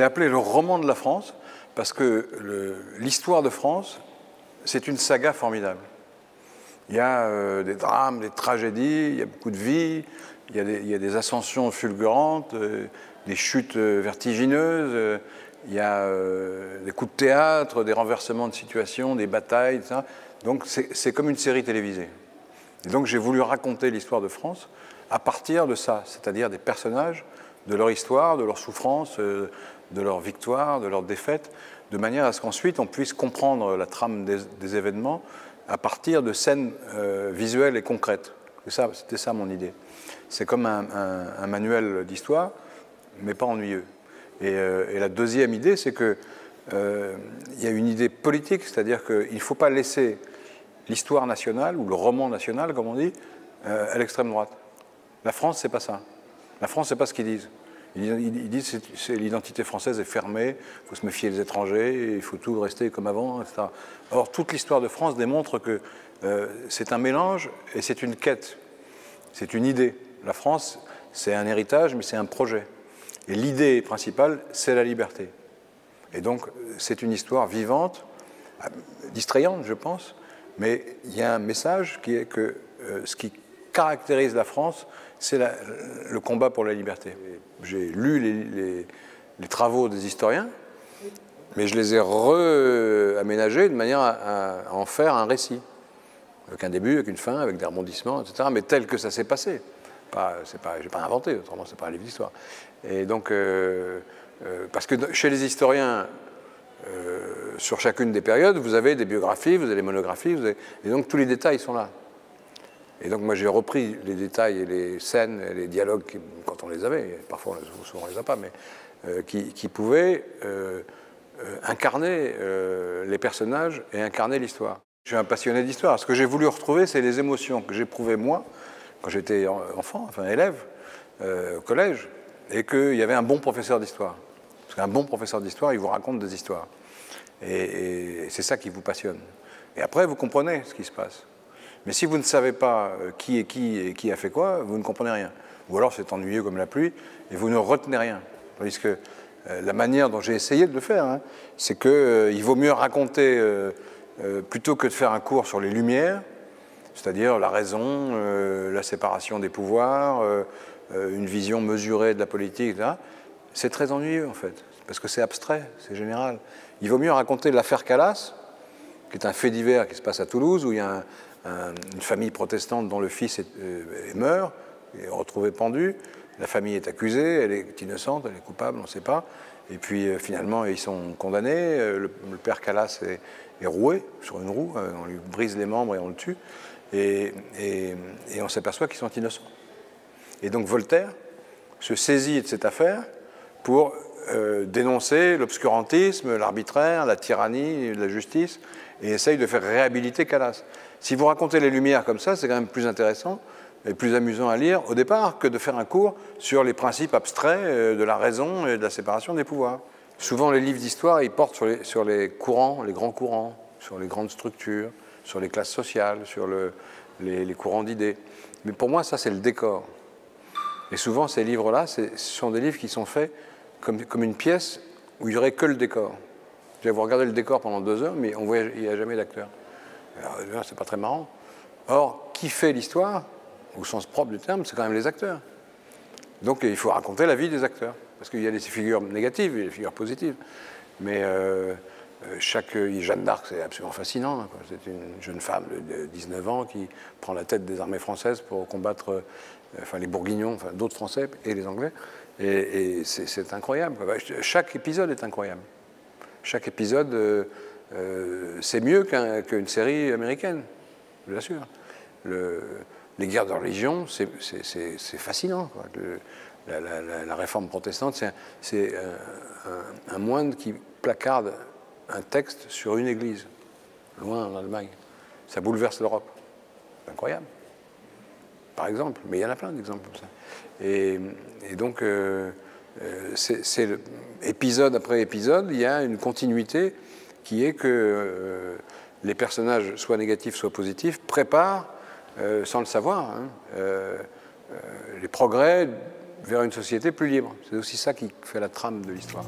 l'ai appelé le roman de la France parce que l'histoire de France, c'est une saga formidable. Il y a euh, des drames, des tragédies, il y a beaucoup de vie, il y a des, ascensions fulgurantes, des chutes vertigineuses, il y a des coups de théâtre, des renversements de situation, des batailles, etc. Donc c'est comme une série télévisée. Et donc j'ai voulu raconter l'histoire de France à partir de ça, c'est-à-dire des personnages, de leur histoire, de leur souffrance, de leur victoire, de leur défaite, de manière à ce qu'ensuite on puisse comprendre la trame des événements à partir de scènes euh, visuelles et concrètes. C'était ça, mon idée. C'est comme un, manuel d'histoire, mais pas ennuyeux. Euh, et, la deuxième idée, c'est qu'il euh, y a une idée politique, c'est-à-dire qu'il ne faut pas laisser l'histoire nationale, ou le roman national, comme on dit, à l'extrême droite. La France, c'est pas ça. La France, c'est pas ce qu'ils disent. Ils disent que l'identité française est fermée, il faut se méfier des étrangers, il faut tout rester comme avant, etc. Or, toute l'histoire de France démontre que euh, c'est un mélange et c'est une quête, c'est une idée. La France, c'est un héritage, mais c'est un projet. Et l'idée principale, c'est la liberté. Et donc, c'est une histoire vivante, distrayante, je pense, mais il y a un message qui est que euh, ce qui caractérise la France, c'est le combat pour la liberté. J'ai lu les, travaux des historiens, mais je les ai re-aménagés de manière à, en faire un récit, avec un début, avec une fin, avec des rebondissements, etc., mais tel que ça s'est passé. Pas, pas, je n'ai pas inventé, autrement c'est pas un livre d'histoire. Et donc, euh, euh, parce que chez les historiens, euh, sur chacune des périodes, vous avez des biographies, vous avez des monographies, et donc tous les détails sont là. Et donc moi j'ai repris les détails et les scènes et les dialogues quand on les avait, parfois souvent on ne les a pas, mais euh, qui, pouvaient euh, euh, incarner les personnages et incarner l'histoire. Je suis un passionné d'histoire. Ce que j'ai voulu retrouver, c'est les émotions que j'éprouvais moi quand j'étais enfant, enfin élève, au collège, et qu'il y avait un bon professeur d'histoire. Parce qu'un bon professeur d'histoire, il vous raconte des histoires. et c'est ça qui vous passionne. Et après, vous comprenez ce qui se passe. Mais si vous ne savez pas euh, qui est qui et qui a fait quoi, vous ne comprenez rien. Ou alors c'est ennuyeux comme la pluie et vous ne retenez rien. Tandis que euh, la manière dont j'ai essayé de le faire, hein, c'est qu'il euh, vaut mieux raconter plutôt que de faire un cours sur les lumières, c'est-à-dire la raison, la séparation des pouvoirs, une vision mesurée de la politique, etc. C'est très ennuyeux en fait, parce que c'est abstrait, c'est général. Il vaut mieux raconter l'affaire Calas, qui est un fait divers qui se passe à Toulouse, où il y a un, une famille protestante dont le fils est, euh, meurt, est retrouvé pendu. La famille est accusée, elle est innocente, elle est coupable, on ne sait pas. Et puis euh, finalement, ils sont condamnés. Euh, le, père Calas est, roué sur une roue, on lui brise les membres et on le tue. Et, on s'aperçoit qu'ils sont innocents. Et donc Voltaire se saisit de cette affaire pour dénoncer l'obscurantisme, l'arbitraire, la tyrannie la justice, et essaye de faire réhabiliter Calas. Si vous racontez les Lumières comme ça, c'est quand même plus intéressant et plus amusant à lire au départ que de faire un cours sur les principes abstraits euh, de la raison et de la séparation des pouvoirs. Souvent, les livres d'histoire, ils portent sur les, courants, les grands courants, sur les grandes structures, sur les classes sociales, sur les, courants d'idées. Mais pour moi, ça, c'est le décor. Et souvent, ces livres-là, ce sont des livres qui sont faits comme, comme une pièce où il n'y aurait que le décor. Vous regardez le décor pendant deux heures, mais on voit, il n'y a jamais d'acteur. C'est pas très marrant. Or, qui fait l'histoire, au sens propre du terme, c'est quand même les acteurs. Donc, il faut raconter la vie des acteurs. Parce qu'il y a des figures négatives et des figures positives. Mais euh, euh, chaque. Jeanne d'Arc, c'est absolument fascinant. C'est une jeune femme de 19 ans qui prend la tête des armées françaises pour combattre euh, enfin, les Bourguignons, enfin, d'autres Français et les Anglais. Et, c'est incroyable. Chaque épisode est incroyable. Chaque épisode euh, c'est mieux qu'une série américaine, bien sûr. les guerres de religion, c'est fascinant. la, réforme protestante, c'est un, moine qui placarde un texte sur une église, loin en Allemagne. Ça bouleverse l'Europe. Incroyable. Par exemple, mais il y en a plein d'exemples comme ça. Et, donc, euh, euh, c'est épisode après épisode, il y a une continuité qui est que euh, les personnages, soit négatifs, soit positifs, préparent, euh, sans le savoir, hein, euh, les progrès vers une société plus libre. C'est aussi ça qui fait la trame de l'histoire.